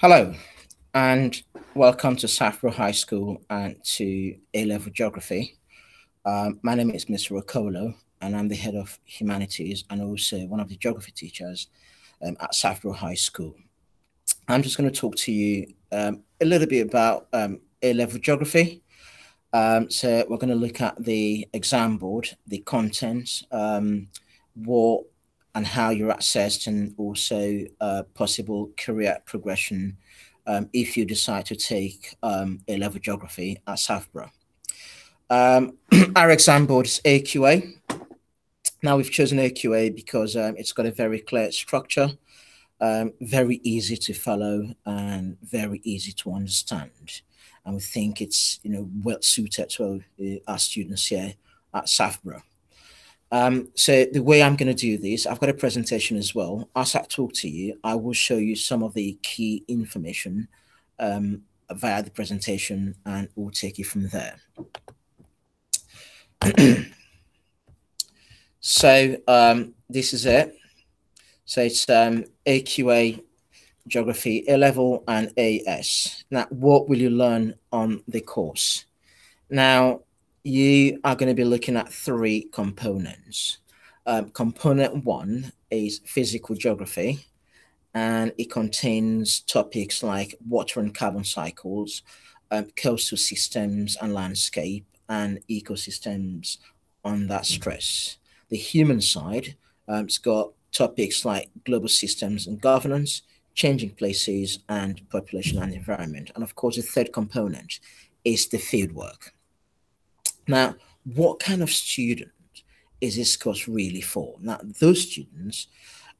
Hello, and welcome to Southborough High School and to A-Level Geography. Um, my name is Mr. Okolo, and I'm the head of humanities and also one of the geography teachers um, at Southborough High School. I'm just going to talk to you um, a little bit about um, A-Level Geography. Um, so we're going to look at the exam board, the contents, um, what and how you're assessed and also uh, possible career progression um, if you decide to take um, A-level geography at Southborough. Um, our exam board is AQA. Now we've chosen AQA because um, it's got a very clear structure, um, very easy to follow and very easy to understand. And we think it's you know well suited to uh, our students here at Southborough. Um, so the way I'm going to do this, I've got a presentation as well. As I talk to you, I will show you some of the key information um, via the presentation and we'll take it from there. so um, this is it. So it's um, AQA Geography A-Level and AS. Now, what will you learn on the course? Now, you are going to be looking at three components. Um, component one is physical geography, and it contains topics like water and carbon cycles, um, coastal systems and landscape, and ecosystems under stress. The human side, um, it's got topics like global systems and governance, changing places, and population and environment. And of course, the third component is the fieldwork. Now, what kind of student is this course really for? Now, those students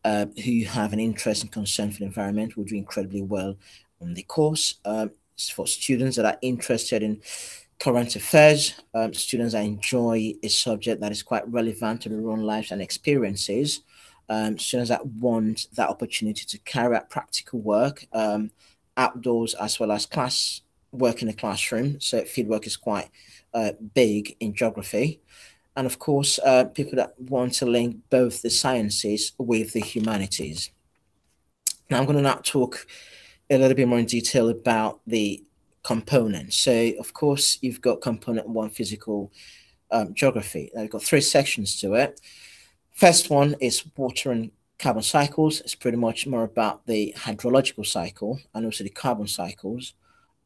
uh, who have an interest and concern for the environment will do incredibly well on the course. Um, it's for students that are interested in current affairs, um, students that enjoy a subject that is quite relevant to their own lives and experiences, um, students that want that opportunity to carry out practical work um, outdoors as well as class work in the classroom. So fieldwork is quite uh, big in geography. And of course, uh, people that want to link both the sciences with the humanities. Now, I'm going to now talk a little bit more in detail about the components. So, of course, you've got component one physical um, geography. Now, you've got three sections to it. First one is water and carbon cycles. It's pretty much more about the hydrological cycle and also the carbon cycles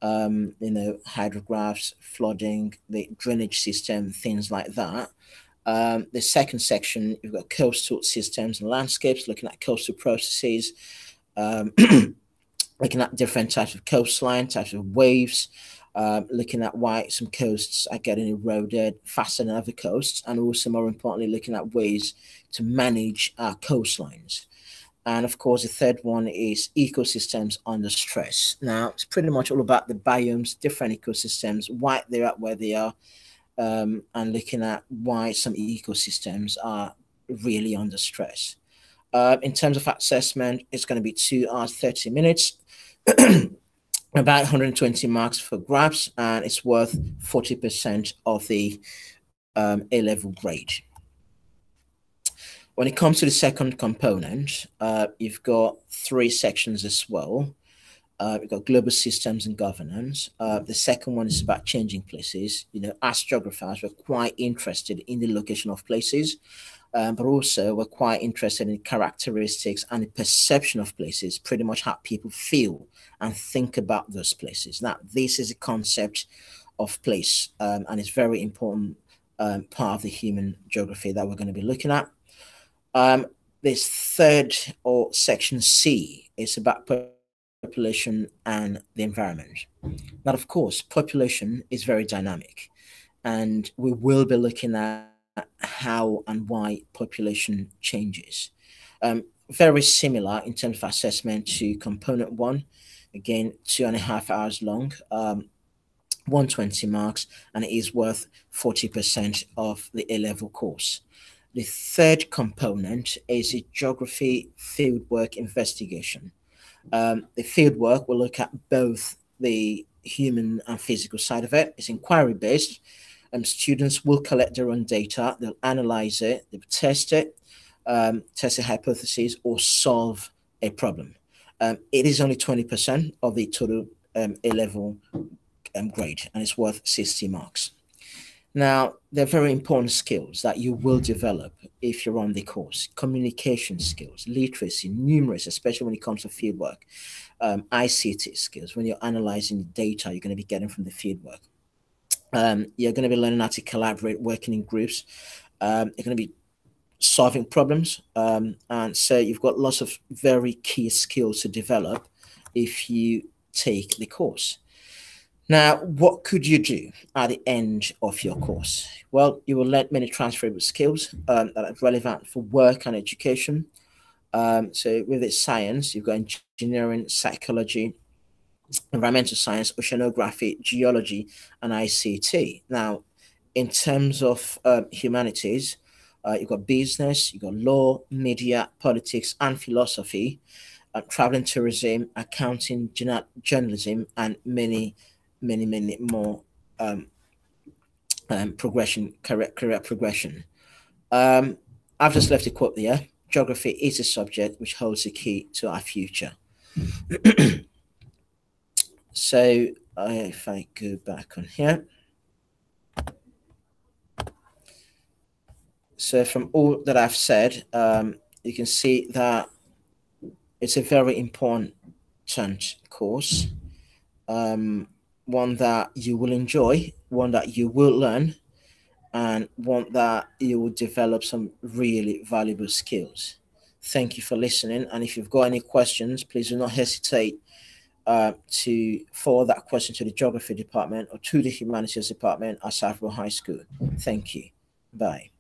um, you know, hydrographs, flooding, the drainage system, things like that. Um, the second section, you've got coastal systems and landscapes, looking at coastal processes, um, looking at different types of coastline, types of waves, um, looking at why some coasts are getting eroded faster than other coasts, and also more importantly, looking at ways to manage our coastlines. And of course, the third one is ecosystems under stress. Now, it's pretty much all about the biomes, different ecosystems, why they're at where they are, um, and looking at why some ecosystems are really under stress. Uh, in terms of assessment, it's going to be two hours, 30 minutes, about 120 marks for grabs, and it's worth 40% of the um, A level grade. When it comes to the second component, uh, you've got three sections as well. Uh, we've got global systems and governance. Uh, the second one is about changing places. You know, as geographers, we're quite interested in the location of places, um, but also we're quite interested in characteristics and the perception of places, pretty much how people feel and think about those places. Now, this is a concept of place, um, and it's very important um, part of the human geography that we're going to be looking at. Um, this third or section C is about population and the environment. Now, of course, population is very dynamic, and we will be looking at how and why population changes. Um, very similar in terms of assessment to component one, again, two and a half hours long, um, 120 marks, and it is worth 40% of the A level course. The third component is a geography fieldwork investigation. Um, the fieldwork will look at both the human and physical side of it. It's inquiry based. Um, students will collect their own data, they'll analyze it, they'll test it, um, test a hypothesis, or solve a problem. um, it is only 20% of the total um, A level um, grade and it's worth 60 marks. Now, they're very important skills that you will develop if you're on the course communication skills, literacy, numeracy, especially when it comes to fieldwork, um, ICT skills, when you're analyzing the data you're going to be getting from the fieldwork. Um, you're going to be learning how to collaborate, working in groups. Um, you're going to be solving problems. Um, and so you've got lots of very key skills to develop if you take the course. Now, what could you do at the end of your course? Well, you will learn many transferable skills um, that are relevant for work and education. Um, so, with its science, you've got engineering, psychology, environmental science, oceanography, geology, and ICT. Now, in terms of uh, humanities, uh, you've got business, you've got law, media, politics, and philosophy, uh, travel and tourism, accounting, journalism, and many many, many more um, um, progression, career, career progression. Um, I've just left a quote there. Geography is a subject which holds the key to our future. so if I go back on here. So from all that I've said, um, you can see that it's a very important course. Um, one that you will enjoy, one that you will learn, and one that you will develop some really valuable skills. Thank you for listening. And if you've got any questions, please do not hesitate uh, to forward that question to the geography department or to the humanities department at Southborough High School. Thank you. Bye.